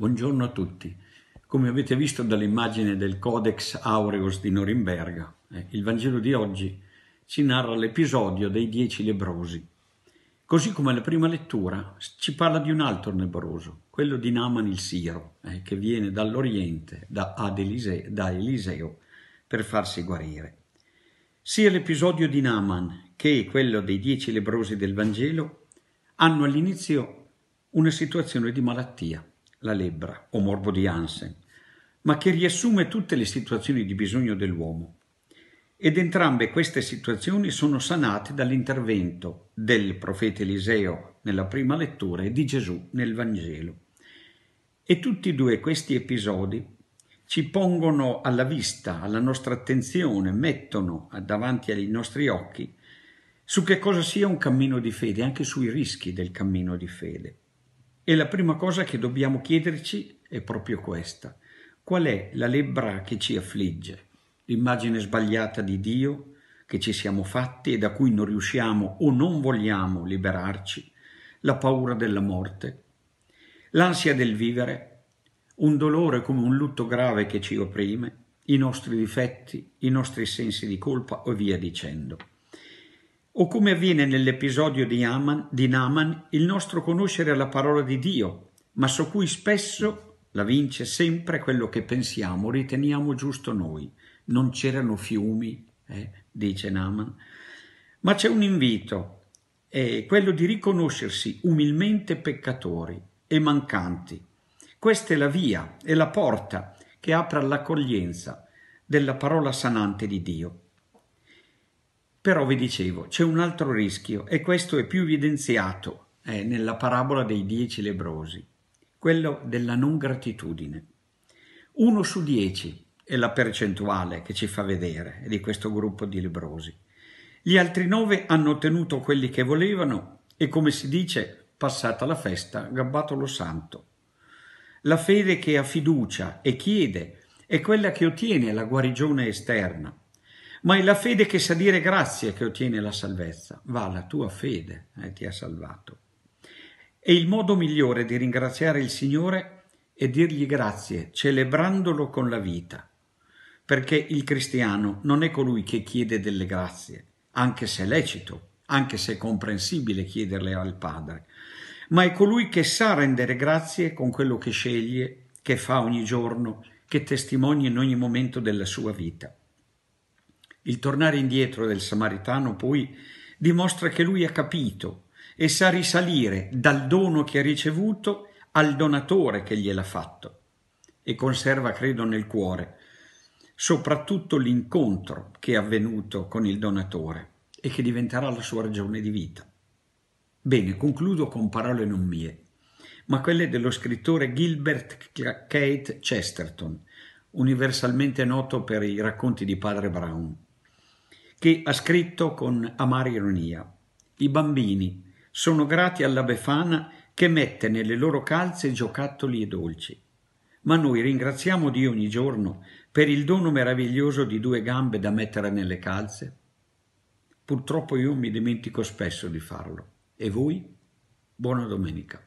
Buongiorno a tutti. Come avete visto dall'immagine del Codex Aureus di Norimberga, eh, il Vangelo di oggi ci narra l'episodio dei dieci lebrosi. Così come la prima lettura ci parla di un altro lebroso, quello di Naaman il Siro, eh, che viene dall'Oriente, da, Elise, da Eliseo, per farsi guarire. Sia l'episodio di Naaman che quello dei dieci lebrosi del Vangelo hanno all'inizio una situazione di malattia la lebbra o morbo di Hansen, ma che riassume tutte le situazioni di bisogno dell'uomo. Ed entrambe queste situazioni sono sanate dall'intervento del profeta Eliseo nella prima lettura e di Gesù nel Vangelo. E tutti e due questi episodi ci pongono alla vista, alla nostra attenzione, mettono davanti ai nostri occhi su che cosa sia un cammino di fede, anche sui rischi del cammino di fede. E la prima cosa che dobbiamo chiederci è proprio questa. Qual è la lebbra che ci affligge? L'immagine sbagliata di Dio che ci siamo fatti e da cui non riusciamo o non vogliamo liberarci? La paura della morte? L'ansia del vivere? Un dolore come un lutto grave che ci opprime? I nostri difetti? I nostri sensi di colpa? O via dicendo. O come avviene nell'episodio di, Aman, di Naaman, il nostro conoscere la parola di Dio, ma su cui spesso la vince sempre quello che pensiamo, riteniamo giusto noi. Non c'erano fiumi, eh, dice Naaman, ma c'è un invito, è quello di riconoscersi umilmente peccatori e mancanti. Questa è la via, è la porta che apre all'accoglienza della parola sanante di Dio. Però vi dicevo, c'è un altro rischio e questo è più evidenziato eh, nella parabola dei dieci lebrosi, quello della non gratitudine. Uno su dieci è la percentuale che ci fa vedere di questo gruppo di lebrosi. Gli altri nove hanno ottenuto quelli che volevano e, come si dice, passata la festa, gabbato lo santo. La fede che ha fiducia e chiede è quella che ottiene la guarigione esterna ma è la fede che sa dire grazie che ottiene la salvezza. Va, la tua fede eh, ti ha salvato. E il modo migliore di ringraziare il Signore è dirgli grazie, celebrandolo con la vita. Perché il cristiano non è colui che chiede delle grazie, anche se è lecito, anche se è comprensibile chiederle al Padre, ma è colui che sa rendere grazie con quello che sceglie, che fa ogni giorno, che testimonia in ogni momento della sua vita. Il tornare indietro del Samaritano poi dimostra che lui ha capito e sa risalire dal dono che ha ricevuto al donatore che gliel'ha fatto e conserva, credo, nel cuore soprattutto l'incontro che è avvenuto con il donatore e che diventerà la sua ragione di vita. Bene, concludo con parole non mie, ma quelle dello scrittore Gilbert Kate Chesterton, universalmente noto per i racconti di padre Brown che ha scritto con amara ironia. I bambini sono grati alla Befana che mette nelle loro calze giocattoli e dolci. Ma noi ringraziamo Dio ogni giorno per il dono meraviglioso di due gambe da mettere nelle calze? Purtroppo io mi dimentico spesso di farlo. E voi? Buona domenica.